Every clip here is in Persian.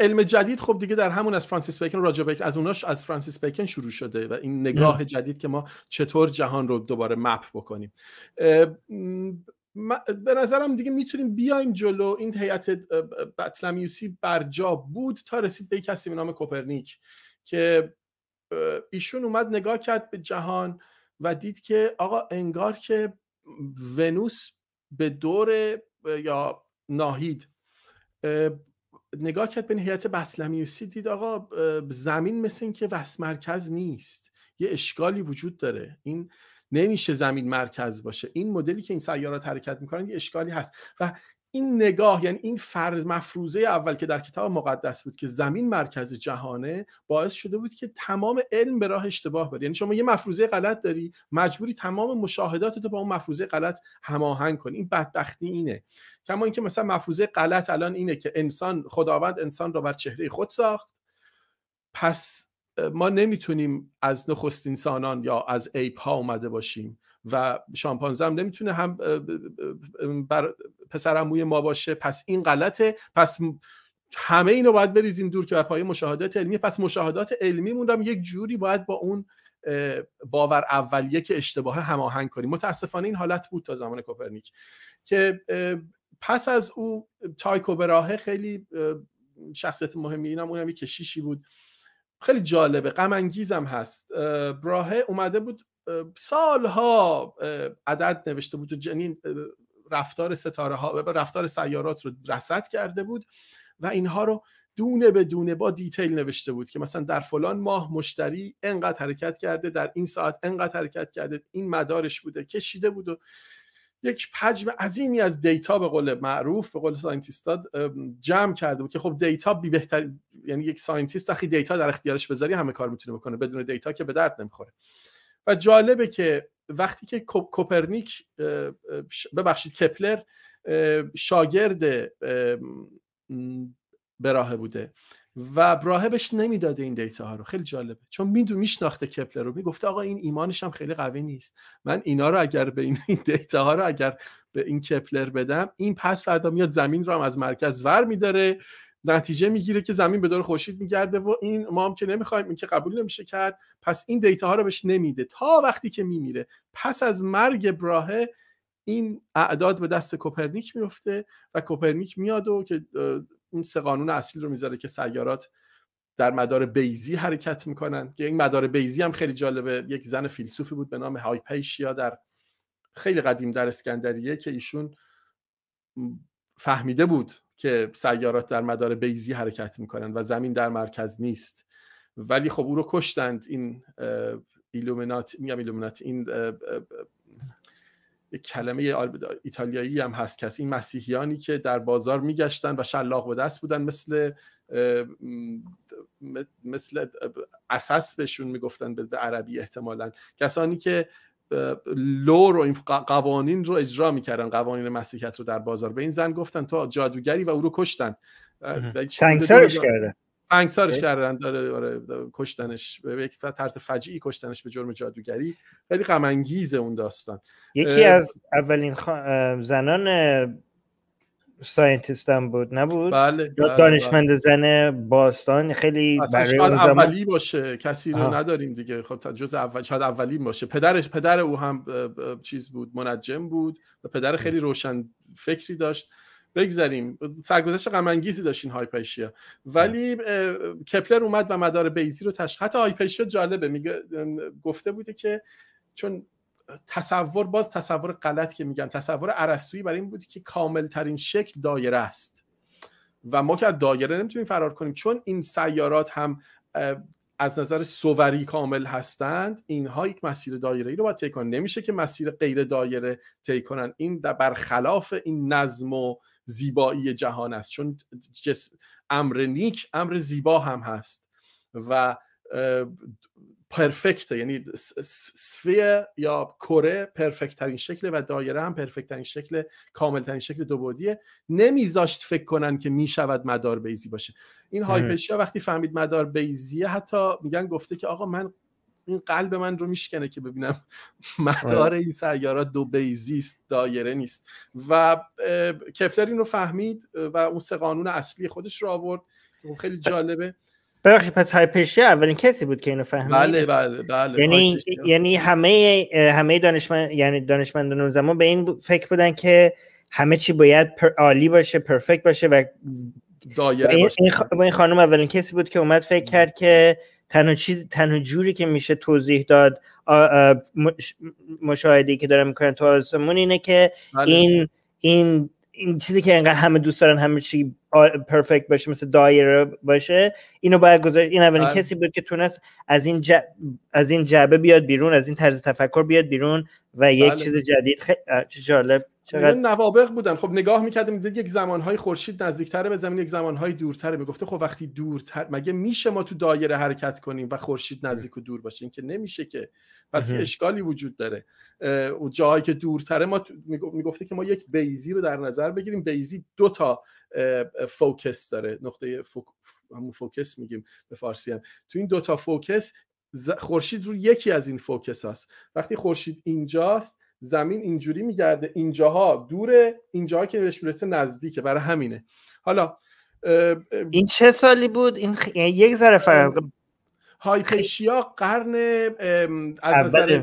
علم جدید خب دیگه در همون از فرانسیس بیکن راجا بیکن از اوناش از فرانسیس بیکن شروع شده و این نگاه جدید که ما چطور جهان رو دوباره مپ بکنیم. به نظرم دیگه می‌تونیم بیایم جلو. این هیئت بطلمیوسی برجا بود تا رسید به کسی به نام کوپرنیک که ایشون اومد نگاه کرد به جهان و دید که آقا انگار که ونوس به دور یا ناهید. نگاه کرد به هیئت بطلمیوسی دید آقا زمین مثل این که وست مرکز نیست. یه اشکالی وجود داره. این نمیشه زمین مرکز باشه. این مدلی که این سیارات حرکت می‌کنن یه اشکالی هست. و این نگاه یعنی این فرض مفروضه اول که در کتاب مقدس بود که زمین مرکز جهانه باعث شده بود که تمام علم به راه اشتباه بره. یعنی شما یه مفروضه غلط داری مجبوری تمام مشاهدات تو با اون مفروضه غلط هماهنگ کنی. این بدبختی اینه. کما اینکه مثلا مفروضه غلط الان اینه که انسان خداوند انسان را بر چهره خود ساخت. پس ما نمی‌تونیم از نخستی‌سانان یا از ape ها اومده باشیم و شامپانزه هم نمی‌تونه هم بر پسر ما باشه. پس این غلطه. پس همه اینو باید بریزیم دور که بر پایه مشاهدات علمی. پس مشاهدات علمی موندم یک جوری باید با اون باور اولیه که اشتباه هماهنگ کنیم. متاسفانه این حالت بود تا زمان کوپرنیک که پس از او تایکو براهه خیلی شخصیت مهمی اینم اونم یک کشیشی بود. خیلی جالبه غم انگیزم هست براهه اومده بود سالها عدد نوشته بود و جنین رفتار ستاره ها رفتار سیارات رو رصد کرده بود و اینها رو دونه به دونه با detail نوشته بود که مثلا در فلان ماه مشتری انقدر حرکت کرده در این ساعت انقدر حرکت کرده این مدارش بوده کشیده بود و یک حجم عظیمی از data به قول معروف به قول scientist ا جمع کرده بود که خب data بی بهتر یعنی یک scientist وقتی data در اختیارش بذاری همه کار می‌تونه بکنه بدون data که به درد نمی‌خوره. و جالبه که وقتی که کوپرنیک ببخشید کپلر شاگرد براهه بوده. و براهه بهش نمی‌داده این data ها رو. خیلی جالبه. چون میدو میشناخته کپلر رو. می‌گفته آقا این ایمانش هم خیلی قوی نیست. من اینا رو اگر به این, این data ها رو اگر به این کپلر بدم این پس فردا میاد زمین رو هم از مرکز ور میداره. نتیجه می‌گیره که زمین به دور خورشید میگرده و این ما هم که نمی‌خوایم این که قبول نمیشه کرد. پس این data ها رو بهش نمیده. تا وقتی که میمیره پس از مرگ براهه این اعداد به دست کوپرنیک میفته و کوپرنیک میاد و که اون سه قانون اصلی رو می‌ذاره که سیارات در مدار بیضی حرکت می‌کنن. که این مدار بیضی هم خیلی جالبه. یک زن فیلسوفی بود به نام هایپیشیا در خیلی قدیم در اسکندریه که ایشون فهمیده بود که سیارات در مدار بیضی حرکت می‌کنن و زمین در مرکز نیست. ولی خب او رو کشتند این ایلومینات میگم ایلومینات این یک کلمه ایتالیایی هم هست کسی این مسیحیانی که در بازار میگشتن و شلاق به دست بودن مثل مثل عسس بهشون می‌گفتن به عربی احتمالا. کسانی که law رو این قوانین رو اجرا می‌کردن قوانین مسیحیت رو در بازار. به این زن گفتن تو جادوگری و او رو کشتن. سنگسارش سنگسارش کردن داره, داره کشتنش به یک طرز فجیعی کشتنش به جرم جادوگری. خیلی غم اون داستان. یکی از اولین زنان scientist هم بود نبود؟ بله, بله دانشمند بله. زن باستان خیلی برای اولی باشه کسی رو نداریم دیگه. خب جز اول شاید اولی باشه. پدرش پدر او هم چیز بود منجم بود و پدر خیلی روشن فکری داشت. بگذاریم سرگذشت غم انگیزی داشت این هایپیشیا ولی کپلر اومد و مدار بیزی رو تشخیص حتی هایپیشیا جالبه. میگه گفته بوده که چون تصور باز تصور غلط که میگم. تصور ارسطویی برای این بود که کامل ترین شکل دایره است. و ما که از دایره نمی‌تونیم فرار کنیم. چون این سیارات هم از نظر سووری کامل هستند اینها یک مسیر دایره ای رو باید طی کنن. نمیشه که مسیر غیر دایره طی کنن. این برخلاف این نظم و زیبایی جهان است. چون. امر نیک امر زیبا هم هست. و پرفکته یعنی سفیر یا کره پرفکت ترین شکل و دایره هم پرفکت ترین شکل کامل ترین شکل دو بودیه. نمیذاشت فکر کنن که می‌شود مدار بیزی باشه. این هایپشیا وقتی فهمید مدار بیزیه حتی میگن گفته که آقا من این قلب من رو میشکنه که ببینم مدار این سیارات دو بیزیست دایره نیست. و کپلر این رو فهمید و اون سه قانون اصلی خودش رو آورد. اون خیلی جالبه. ببخشید پس هایپشی اولین کسی بود که اینو فهمید؟ بله بله بله یعنی یعنی همه همه دانشمند یعنی دانشمندان اون زمان به این فکر بودن که همه چی باید پر عالی باشه پرفکت باشه و دایره این, این خانم اولین کسی بود که اومد فکر کرد که تنها چیز تنها جوری که میشه توضیح داد مشاهده که دارن می‌کنن تو آسمون اینه که بله. این این این چیزی که انقدر همه دوست دارن همه چی پرفکت باشه مثل دایره باشه اینو باید گذار این اولین بله. کسی بود که تونست از این از این جعبه بیاد بیرون از این طرز تفکر بیاد بیرون و یک بله. چیز جدید خیلی جالب چقدر نوابق بودن. خب نگاه می‌کردیم دید یک زمانهای خورشید نزدیکتره به زمین یک زمانهای دورتره. می‌گفته خب وقتی دورتر مگه میشه ما تو دایره حرکت کنیم و خورشید نزدیک و دور باشه؟ این که نمیشه که. پس اشکالی وجود داره. و جاهایی که دورتره ما می‌گفته که ما یک بیزی رو در نظر بگیریم. بیزی دو تا فوکس داره. نقطه فوک... همون فوکس میگیم به فارسی هم. تو این دوتا فوکس خورشید رو یکی از این فوکس هست. وقتی خورشید اینجاست زمین اینجوری میگرده اینجاها دوره اینجاها که بهش می‌رسه نزدیکه برای همینه. حالا این چه سالی بود؟ این خ... یعنی یک ذره فرق هایپشیا قرن از نظر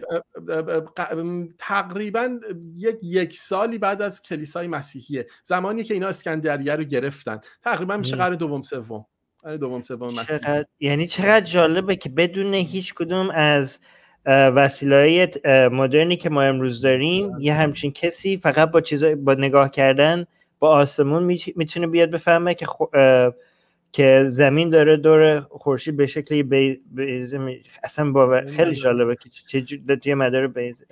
تقریبا یک یک سالی بعد از کلیسای مسیحیه. زمانی که اینا اسکندریه رو گرفتن. تقریبا میشه قرن دوم سوم. دوم سوم مسیحی. یعنی چقدر جالبه که بدون هیچ کدوم از وسیله مدرنی که ما امروز داریم یه همچین کسی فقط با چیزای با نگاه کردن با آسمون می‌تونه بیاد بفهمه که که زمین داره دور خورشید به شکل بی... اصلا با خیلی جالبه که چه توی مدار بیضی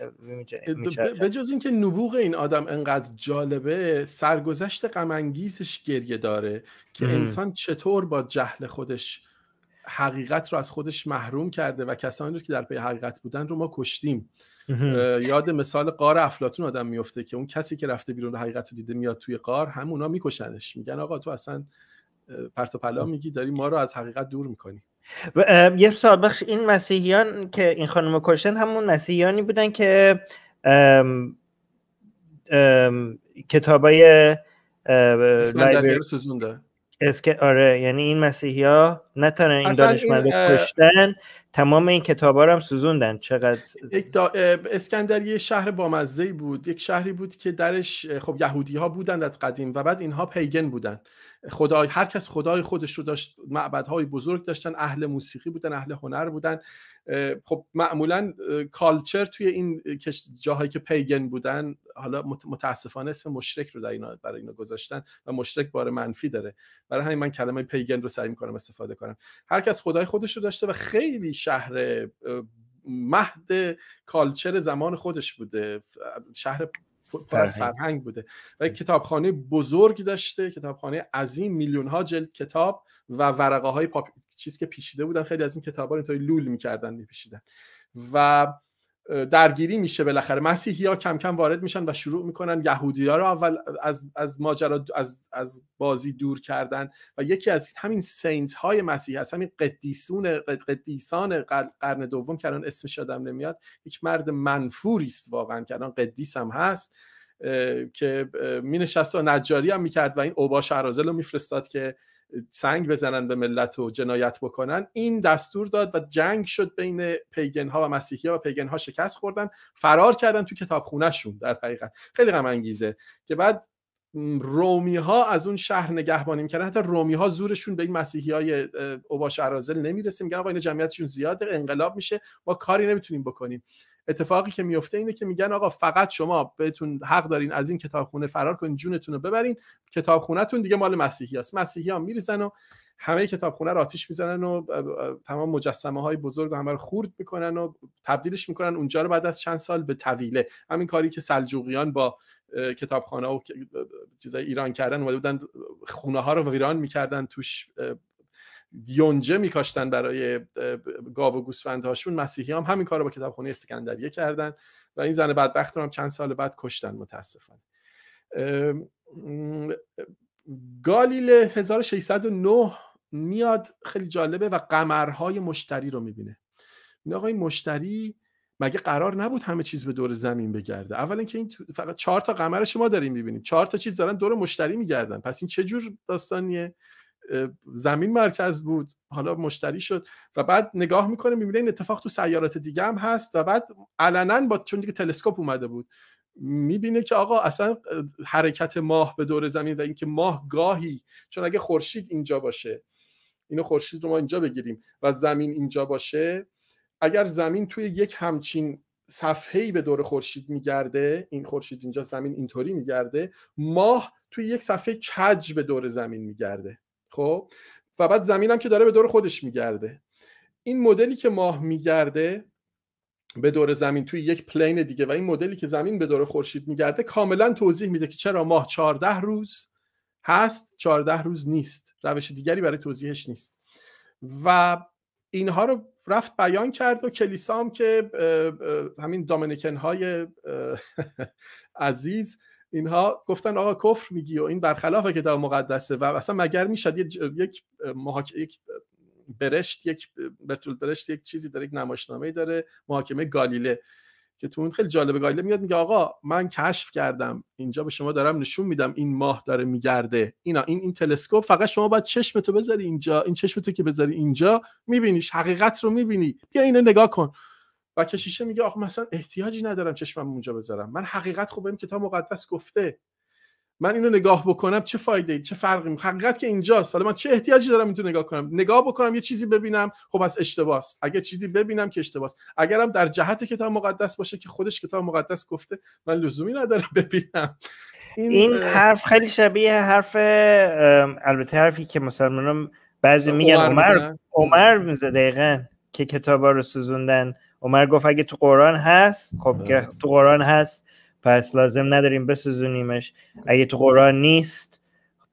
به جز اینکه نبوغ این آدم انقدر جالبه سرگذشت غم گریه داره که انسان چطور با جهل خودش حقیقت رو از خودش محروم کرده و کسانی رو که در پی حقیقت بودن رو ما کشتیم. یاد مثال غار افلاطون آدم میفته که اون کسی که رفته بیرون حقیقت رو دیده میاد توی غار همونا میکشنش. میگن آقا تو اصلا پرت و پلا میگی داری ما رو از حقیقت دور می‌کنی. یه سال بخش این مسیحیان که این خانم کشتن همون مسیحیانی بودن که ام ام کتابای سوزونده. اسک... آره یعنی این مسیحی ها نه تنها این دانشمند کشتن تمام این کتاب هم سوزوندن. چقدر یک دا... اسکندریه شهر بامزه بود. یک شهری بود که درش خب یهودی ها بودند از قدیم و بعد اینها پیگن بودن خدای هر کس خدای خودش رو داشت معبدهای بزرگ داشتن اهل موسیقی بودن اهل هنر بودن. خب معمولا کالچر توی این جاهایی که پیگن بودن حالا متاسفانه اسم مشرک رو در اینا برای اینا گذاشتن و مشرک بار منفی داره. برای همین من کلمه پیگن رو سعی می‌کنم استفاده کنم. هر کس خدای خودش رو داشته و خیلی شهر مهد کالچر زمان خودش بوده. شهر از فرهنگ بوده. و یک کتابخانه بزرگ داشته کتابخانه عظیم میلیون ها جلد کتاب و ورقه های پاپ... چیزی که پیچیده بودن خیلی از این کتاب ها اینطوری لول می‌کردن میپیچیدن و درگیری میشه بالاخره. مسیحی ها کم کم وارد میشن و شروع می‌کنن یهودی ها رو اول از, از ماجرا از, از بازی دور کردن. و یکی از همین saint های مسیحی هست همین قدیسون قدیسان قرن دوم که الان اسمش یادم نمیاد یک مرد منفوری است واقعا که الان قدیس هم هست که می نشست و نجاری هم می‌کرد و این اوبا شهرازل رو میفرستاد که سنگ بزنن به ملت و جنایت بکنن. این دستور داد و جنگ شد بین پیگن ها و مسیحی ها و پیگن ها شکست خوردن. فرار کردن تو کتابخونهشون در حقیقت. خیلی غم انگیزه که بعد رومی ها از اون شهر نگهبانی می‌کردن. حتی رومی ها زورشون به این مسیحی های اوباش ارازل نمی‌رسه. میگن آقا این جمعیتشون زیاده انقلاب میشه. ما کاری نمی‌تونیم بکنیم. اتفاقی که میفته اینه که میگن آقا فقط شما بهتون حق دارین از این کتابخونه فرار کنین جونتون رو ببرین. کتابخونهتون دیگه مال مسیحی است مسیحی ها میریزن و همه کتابخونه رو آتیش می‌زنن و تمام مجسمه های بزرگ و همه رو خورد می‌کنن و تبدیلش می‌کنن اونجا رو بعد از چند سال به طویله. همین کاری که سلجوقیان با کتابخانه و چیزای ایران کردن اومده بودن خونه ها رو ویران می‌کردن توش یونجه میکاشتن برای گاو و گوسفندهاشون. مسیحی هم همین کار رو با کتابخونه اسکندریه کردن و این زن بدبخت رو هم چند سال بعد کشتن متاسفانه. گالیل 1609 میاد خیلی جالبه و قمرهای مشتری رو می‌بینه. این آقای مشتری مگه قرار نبود همه چیز به دور زمین بگرده؟ اولا که این فقط چهار تا قمر شما داریم می‌بینیم چهار تا چیز دارن دور مشتری میگردن. پس این چه جور داستانیه؟ زمین مرکز بود حالا مشتری شد و بعد نگاه می‌کنه می‌بینه این اتفاق تو سیارات دیگه هم هست و بعد علنا با چون دیگه تلسکوپ اومده بود می‌بینه که آقا اصلا حرکت ماه به دور زمین و اینکه ماه گاهی چون اگه خورشید اینجا باشه اینو خورشید رو ما اینجا بگیریم و زمین اینجا باشه اگر زمین توی یک همچین صفحه‌ای به دور خورشید میگرده این خورشید اینجا زمین اینطوری میگرده ماه توی یک صفحه کج به دور زمین میگرده. خب؟ و بعد زمین هم که داره به دور خودش میگرده. این مدلی که ماه میگرده به دور زمین توی یک پلین دیگه و این مدلی که زمین به دور خورشید میگرده کاملا توضیح میده که چرا ماه 14 روز هست 14 روز نیست. روش دیگری برای توضیحش نیست. و اینها رو رفت بیان کرد و کلیسا هم که همین دامنیکن های عزیز اینها گفتن آقا کفر میگی و این برخلاف کتاب مقدسه و اصلا مگر می‌شد یک محاک... یک برشت یک بتول برشت یک چیزی داره یک نمایشنامه داره محاکمه گالیله. که تو اون خیلی جالبه گالیله میاد میگه آقا من کشف کردم اینجا به شما دارم نشون میدم این ماه داره میگرده. اینا این این تلسکوپ فقط شما باید چشمتو بذاری اینجا این چشمتو که بذاری اینجا میبینیش حقیقت رو می‌بینی. بیا اینو نگاه کن. و کشیشه میگه آقا مثلا احتیاجی ندارم چشمم اونجا بذارم. من حقیقت خوب این کتاب مقدس گفته. من اینو نگاه بکنم چه فایده ای چه فرقی حقیقت که اینجاست. حالا من چه احتیاجی دارم اینو نگاه کنم؟ نگاه بکنم یه چیزی ببینم خب از اشتباس اگه چیزی ببینم که اشتباس اگرم در جهت کتاب مقدس باشه که خودش کتاب مقدس گفته من لزومی ندارم ببینم. این, این حرف خیلی شبیه حرف البته حرفی که مسلمانان بعضی میگن عمر عمر میزه دقیقا. که کتابا رو سوزوندن. عمر گفت اگه تو قرآن هست خب که تو قرآن هست پس لازم نداریم بسوزونیمش. اگه تو قرآن نیست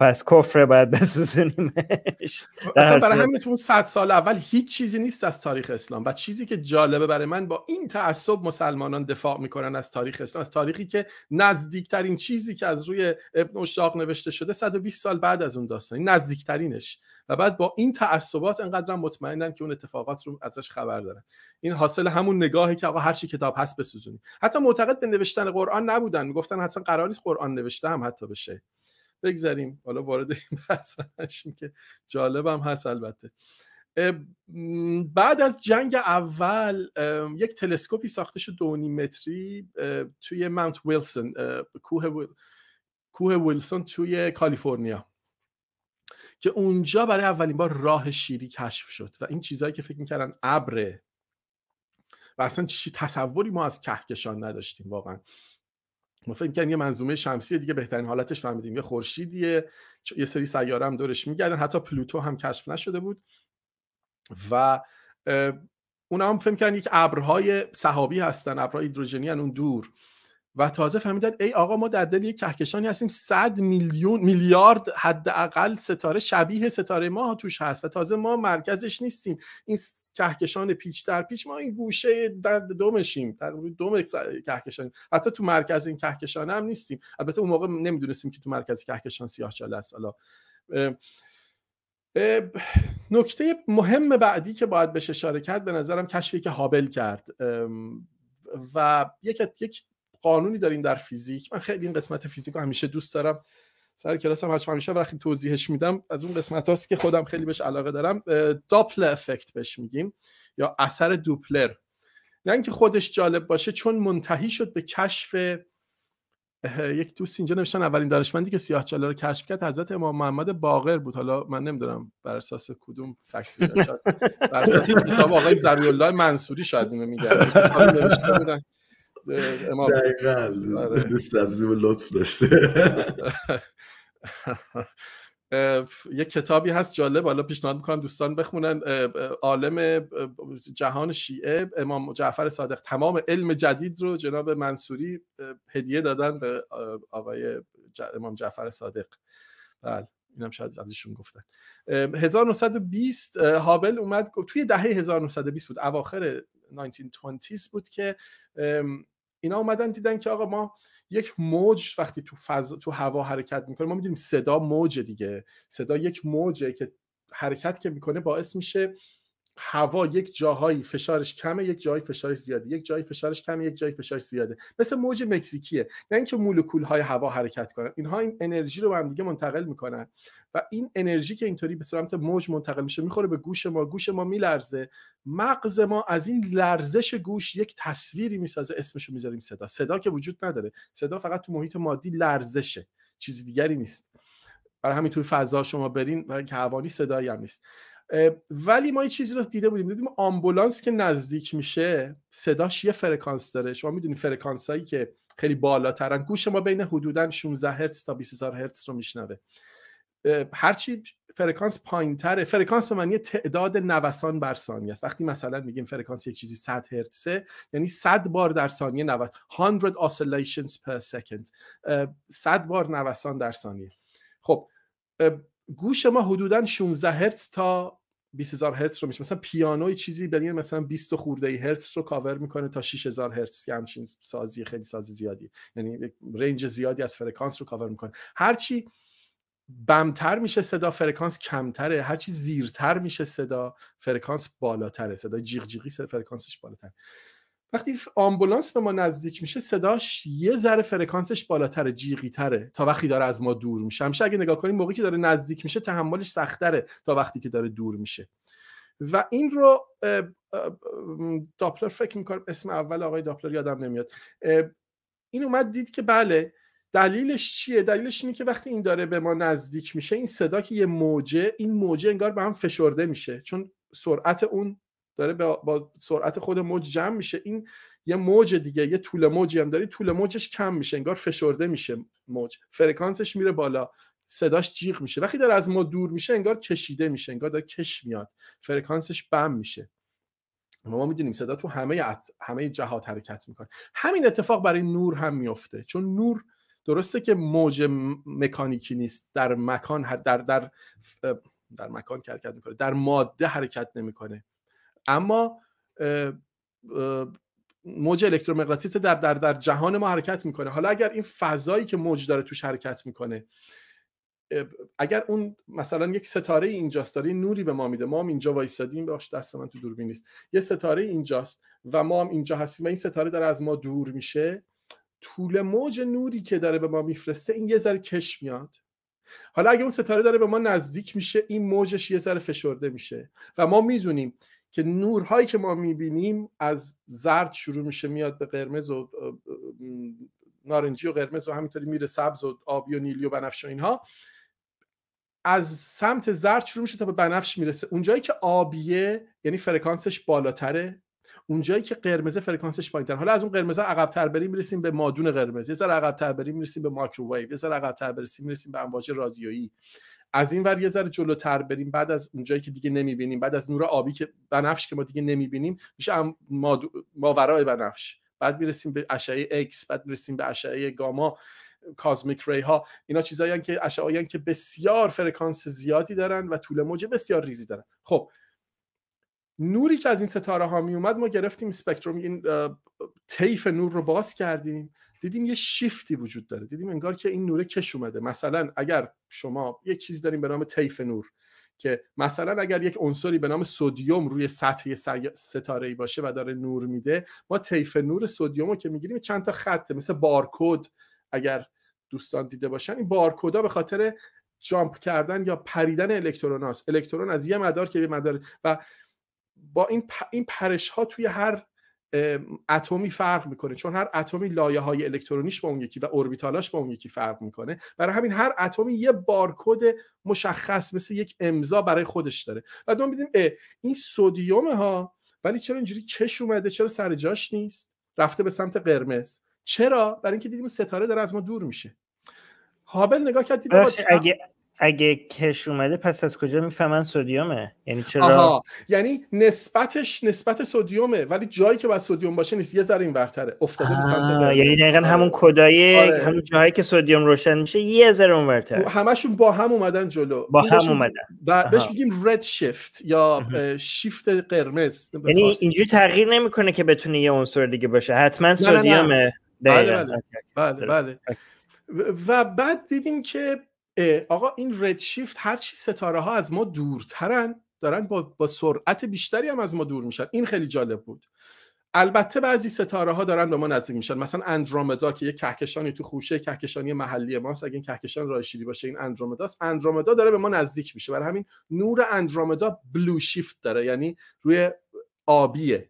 پس کفر باید بسوزونیمش اصلا برای همین تو صد سال اول هیچ چیزی نیست از تاریخ اسلام. و چیزی که جالبه برای من با این تعصب مسلمانان دفاع می‌کنن از تاریخ اسلام. از تاریخی که نزدیکترین چیزی که از روی ابن اشتاق نوشته شده 120 سال بعد از اون داستان. نزدیکترینش. و بعد با این تعصبات انقدر مطمئنن که اون اتفاقات رو ازش خبر دارن. این حاصل همون نگاهی که آقا هر چی کتاب هست بسوزونی. حتی معتقد به نوشتن قرآن نبودن. می‌گفتن اصلا قرار نیست قرآن نوشته هم حتی بشه. بگذاریم. حالا وارد این بحث که جالبم هست البته. بعد از جنگ اول یک تلسکوپی ساخته شد دو متری توی ماونت ویلسون کوه کوه ویلسون توی کالیفرنیا که اونجا برای اولین بار راه شیری کشف شد و این چیزهایی که فکر می‌کردن ابره و اصلا چی تصوری ما از کهکشان نداشتیم واقعا. ما فکر کنیم یه منظومه شمسی دیگه بهترین حالتش فهمیدیم. یه خورشیدیه یه سری سیاره هم دورش میگردن. حتی پلوتو هم کشف نشده بود. و اونا هم فکر کردن یک ابرهای صحابی هستن ابرهای هیدروژنی اون دور. و تازه فهمیدن ای آقا ما در دل یک کهکشانی هستیم. 100 میلیون میلیارد حداقل ستاره شبیه ستاره ما توش هست و تازه ما مرکزش نیستیم. این کهکشان پیچ در پیچ ما این گوشه در دومشیم تقریبا دوم کهکشان حتی تو مرکز این کهکشان هم نیستیم. البته اون موقع نمی‌دونستیم که تو مرکز کهکشان چاله است. حالا نکته مهم بعدی که باید بهش اشاره کرد به نظرم کشفی که هابل کرد. و یک یک قانونی داریم در فیزیک. من خیلی این قسمت فیزیک رو همیشه دوست دارم. سر کلاس هم همیشه وقتی توضیحش میدم از اون قسمت هاست که خودم خیلی بهش علاقه دارم داپل افکت بهش میگیم یا اثر دوپلر. نه اینکه خودش جالب باشه چون منتهی شد به کشف یک دوست اینجا نوشتن اولین دانشمندی که سیاه چاله رو کشف کرد حضرت امام محمد باقر بود. حالا من نمی‌دونم بر اساس کدوم فکت بر اساس کتاب آقای زبی الله منصوری شاید اینو میگن دقیقا. آره. دوست عزیزم لطف داشته. یه کتابی هست جالب حالا پیشنهاد می‌کنم دوستان بخونن. عالم جهان شیعه امام جعفر صادق. تمام علم جدید رو جناب منصوری هدیه دادن به آقای امام جعفر صادق. بله اینم شاید ازشون گفتن. 1920 هابل اومد توی دهه 1920 بود اواخر 1920 بود که اینا اومدن دیدن که آقا ما یک موج وقتی تو فضا تو هوا حرکت می‌کنه ما می‌دونیم صدا موج دیگه. صدا یک موجه که حرکت که می‌کنه باعث میشه هوا یک جاهایی فشارش کمه یک جایی فشارش زیاده. یک جایی فشارش کمه یک جایی فشارش زیاده. مثل موج مکزیکیه. نه اینکه مولکول های هوا حرکت کنن. اینها این انرژی رو به هم دیگه منتقل می‌کنن. و این انرژی که اینطوری به سمت موج منتقل میشه می‌خوره به گوش ما. گوش ما میلرزه. مغز ما از این لرزش گوش یک تصویری می‌سازه. اسمشو می‌ذاریم صدا. صدا که وجود نداره. صدا فقط تو محیط مادی لرزشه. چیزی دیگری نیست. برای همین توی فضا شما برین که هوا نی صدایی هم نیست. ولی ما یه چیزی رو دیده بودیم. دیدیم آمبولانس که نزدیک میشه صداش یه فرکانس داره. شما می‌دونید فرکانس هایی که خیلی بالاترن. گوش ما بین حدودا 16 هرتز تا 20000 هرتز رو میشنوه. هرچی فرکانس پایین تره فرکانس به معنی تعداد نوسان بر ثانیه است. وقتی مثلا میگیم فرکانس یک چیزی 100 هرتزه یعنی 100 بار در ثانیه 90 100 oscillations per second 100 بار نوسان در ثانیه. خب گوش ما حدودا 16 هرتز تا 20000 هرتز رو میشنوه. مثلا پیانوی چیزی بین مثلا 20 خورده ای هرتز رو کاور می‌کنه تا 6000 هرتز که همچین سازی خیلی سازی زیادی. یعنی range زیادی از فرکانس رو کاور می‌کنه. هرچی بمتر میشه صدا فرکانس کمتره. هرچی زیرتر میشه صدا فرکانس بالاتره. صدا جیغ جیغی فرکانسش بالاتر وقتی آمبولانس به ما نزدیک میشه صداش یه ذره فرکانسش بالاتر جیغی تره تا وقتی داره از ما دور میشه. همیشه اگه نگاه کنیم موقعی که داره نزدیک میشه تحملش سختره تا وقتی که داره دور میشه. و این رو داپلر فکر می‌کنم اسم اول آقای داپلر یادم نمیاد. این اومد دید که بله دلیلش چیه؟ دلیلش اینه که وقتی این داره به ما نزدیک میشه این صدا که یه موجه این موجه انگار به هم فشرده میشه. چون سرعت اون داره با, سرعت خود موج جمع میشه. این یه موج دیگه یه طول موجی هم داری طول موجش کم میشه انگار فشرده میشه موج. فرکانسش میره بالا. صداش جیغ میشه. وقتی داره از ما دور میشه انگار کشیده میشه انگار داره کش میاد. فرکانسش بم میشه. ما می‌دونیم صدا تو همه همه جهات حرکت می‌کنه. همین اتفاق برای نور هم میفته چون نور درسته که موج مکانیکی نیست. در مکان در در در مکان حرکت می‌کنه. در ماده حرکت نمی‌کنه. اما موج الکترومغناطیسی در در در جهان ما حرکت می‌کنه. حالا اگر این فضایی که موج داره توش حرکت می‌کنه اگر اون مثلا یک ستاره اینجاست داره نوری به ما میده ما هم اینجا وایسادیم باش دست من تو دوربین نیست. یه ستاره اینجاست و ما هم اینجا هستیم و این ستاره داره از ما دور میشه طول موج نوری که داره به ما میفرسته این یه ذره کش میاد. حالا اگه اون ستاره داره به ما نزدیک میشه این موجش یه ذره فشرده میشه. و ما می‌دونیم که نورهایی که ما می‌بینیم از زرد شروع میشه میاد به قرمز و نارنجی و قرمز و همینطوری میره سبز و آبی و نیلی و بنفش و اینها. از سمت زرد شروع میشه تا به بنفش می‌رسه. اونجایی که آبیه یعنی فرکانسش بالاتره. اونجایی که قرمز فرکانسش پایینتر حالا از اون قرمز عقب‌تر بریم می‌رسیم به مادون قرمز. یه ذره عقب‌تر بریم می‌رسیم به مایکروویو. یه ذره عقب‌تر بریم می‌رسیم به امواج رادیویی. از این ور یه ذره جلوتر بریم بعد از اونجایی که دیگه نمی‌بینیم بعد از نور آبی که بنفش که ما دیگه نمی‌بینیم میشه ماورای بنفش. بعد می‌رسیم به اشعه ایکس بعد می‌رسیم به اشعه گاما cosmic ray ها اینا چیزایی که اشعه که بسیار فرکانس زیادی دارن و طول موج بسیار ریزی دارن. خب نوری که از این ستاره ها می اومد ما گرفتیم spectrum این طیف نور رو باز کردیم. دیدیم یه شیفتی وجود داره. دیدیم انگار که این نوره کش اومده. مثلا اگر شما یک چیزی داریم به نام طیف نور که مثلا اگر یک عنصری به نام sodium روی سطح ستاره ای باشه و داره نور میده ما طیف نور سودیوم رو که می‌گیریم چند تا خطه مثل بارکد اگر دوستان دیده باشن. این بارکودا به خاطر جامپ کردن یا پریدن الکترون هاست الکترون از یه مدار که به مدار و با این این پرش ها توی هر اتمی فرق می‌کنه. چون هر اتمی لایه های الکترونیش با اون یکی و اوربیتالاش با اون یکی فرق می‌کنه. برای همین هر اتمی یه بارکد مشخص مثل یک امضا برای خودش داره. و ما میدیم این سودیوم ها ولی چرا اینجوری کش اومده؟ چرا سر جاش نیست؟ رفته به سمت قرمز. چرا؟ برای اینکه دیدیم ستاره داره از ما دور میشه. هابل نگاه کرد اگه اگه کش اومده پس از کجا می‌فهمن سودیومه یعنی چرا؟ آها. یعنی نسبتش نسبت سودیومه ولی جایی که باید سودیوم باشه نیست. یه ذره این ورتره. افتاده به یعنی دقیقا همون کدای آره. همون جایی که سودیوم روشن میشه یه ذره اون ورتره. همشون با هم اومدن جلو. با هم اومدن. بهش میگیم رد شیفت یا شیفت قرمز. یعنی اینجوری تغییر نمی‌کنه که بتونه یه عنصر دیگه باشه. حتما سودیومه بله بله, بله, بله. و بعد دیدیم که آقا این رد شیفت هر چی ستاره ها از ما دورترن دارن با, با سرعت بیشتری هم از ما دور میشن. این خیلی جالب بود. البته بعضی ستاره ها دارن به ما نزدیک میشن. مثلا اندرومدا که یک کهکشانی تو خوشه کهکشانی محلی ماست. اگه این کهکشان راه باشه این اندرومداست اندرومدا داره به ما نزدیک میشه. برای همین نور آندرومدا blue shift داره یعنی روی آبیه.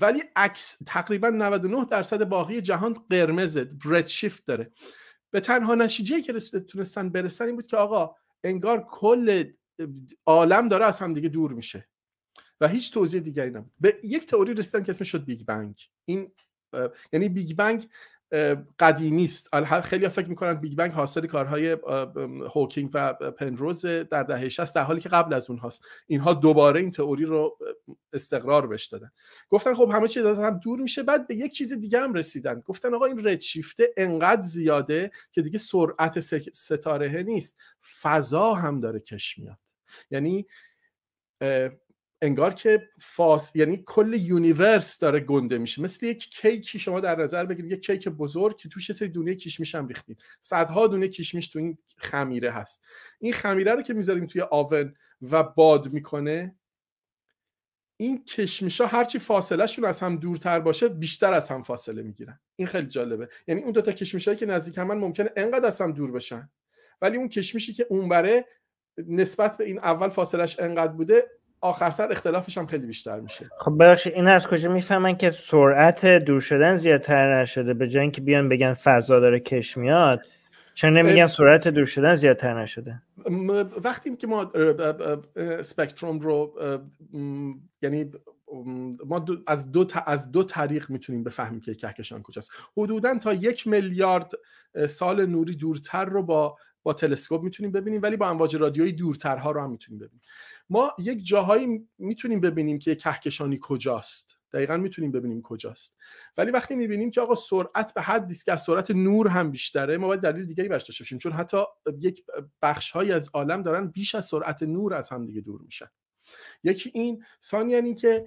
ولی عکس تقریبا 99 درصد باقی جهان قرمز red shift داره. به تنها نتیجه که تونستن برسن این بود که آقا انگار کل عالم داره از هم دیگه دور میشه. و هیچ توضیح دیگری نبود. به یک تئوری رسیدن که اسمش شد Big Bang. این یعنی Big Bang قدیمی است. خیلی فکر می‌کنن Big Bang حاصل کارهای هوکینگ و پنروز در دهه 60 در حالی که قبل از اونهاست اینها دوباره این تئوری رو استقرار بهش دادن. گفتن خب همه چیز از هم دور میشه بعد به یک چیز دیگه هم رسیدن. گفتن آقا این redshift ه انقدر زیاده که دیگه سرعت ستاره نیست. فضا هم داره کش میاد. یعنی انگار که فضا یعنی کل universe داره گنده میشه. مثل یک کیکی شما در نظر بگیرید یک کیک بزرگ که توش صد تا دونه کیشمیش هم ریختید صدها دونه کیشمیش تو این خمیره هست. این خمیره رو که می‌ذاریم توی آون و باد می‌کنه این کشمیش ها هرچی فاصله شون از هم دورتر باشه بیشتر از هم فاصله می‌گیرن. این خیلی جالبه. یعنی اون دوتا کشمیش هایی که نزدیک هم ممکنه انقدر از هم دور بشن. ولی اون کشمیشی که اونوره نسبت به این اول فاصلش انقدر بوده آخر سر اختلافش هم خیلی بیشتر میشه. خب بخش این از کجا می‌فهمن که سرعت دور شدن زیادتر نشده؟ به جای اینکه بیان بگن فضا داره کش میاد چون نمیگن سرعت دور شدن زیادتر نشده؟ وقتی که ما سپکتروم رو یعنی ما از دو از دو طریق می‌تونیم بفهمیم که کهکشان کجاست. حدودا تا یک میلیارد سال نوری دورتر رو با با تلسکوپ می‌تونیم ببینیم ولی با امواج رادیویی دورترها رو هم می‌تونیم ببینیم. ما یک جاهایی می‌تونیم ببینیم که کهکشانی کجاست. دقیقا می‌تونیم ببینیم کجاست. ولی وقتی می‌بینیم که آقا سرعت به حدی که از سرعت نور هم بیشتره ما باید دلیل دیگری براش داشته چون حتی یک بخش از عالم دارن بیش از سرعت نور از هم دیگه دور میشن. یکی این ثانیا یعنی که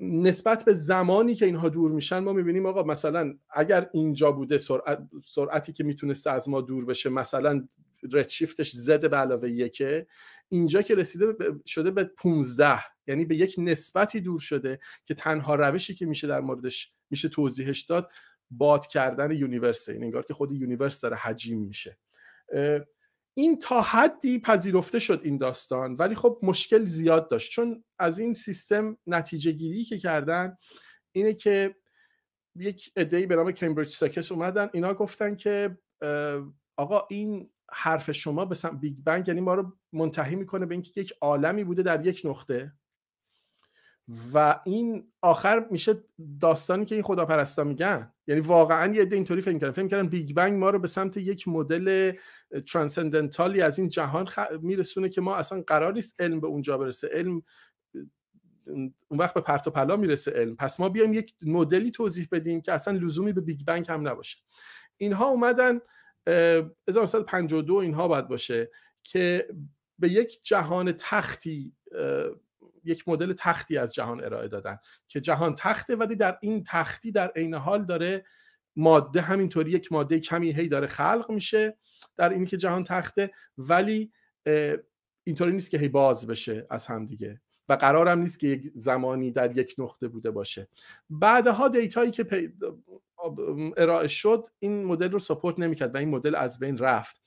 نسبت به زمانی که اینها دور میشن ما می‌بینیم آقا مثلا اگر اینجا بوده سرعت، سرعتی که می‌تونسته از ما دور بشه مثلا ردشیفتش زد به علاوه یکه اینجا که رسیده شده به 15 یعنی به یک نسبتی دور شده که تنها روشی که میشه در موردش میشه توضیحش داد باد کردن universe ه این انگار که خود universe داره حجیم میشه. این تا حدی پذیرفته شد این داستان ولی خب مشکل زیاد داشت. چون از این سیستم نتیجه گیری که کردن اینه که یک عده‌ای به نام کمبریج سکس اومدن. اینا گفتن که آقا این حرف شما به Big Bang یعنی ما رو منتهی می‌کنه به اینکه یک عالمی بوده در یک نقطه. و این آخر میشه داستانی که این خداپرستا میگن. یعنی واقعا یه عده اینطوری فکر کردن فکر کردن Big Bang ما رو به سمت یک مدل transcendental ی از این جهان میرسونه که ما اصلا قرار نیست علم به اونجا برسه. علم اون وقت به پرت و پلا می‌رسه علم. پس ما بیایم یک مدلی توضیح بدیم که اصلا لزومی به Big Bang هم نباشه. اینها اومدن 1952 اینها باید باشه که به یک جهان تختی یک مدل تختی از جهان ارائه دادن که جهان تخته ولی در این تختی در عین حال داره ماده همینطوری یک ماده کمی هی داره خلق میشه در اینی که جهان تخته ولی اینطوری نیست که هی باز بشه از هم دیگه و قرارم نیست که یک زمانی در یک نقطه بوده باشه. بعدها دیتایی که ارائه شد این مدل رو سپورت نمی‌کرد و این مدل از بین رفت.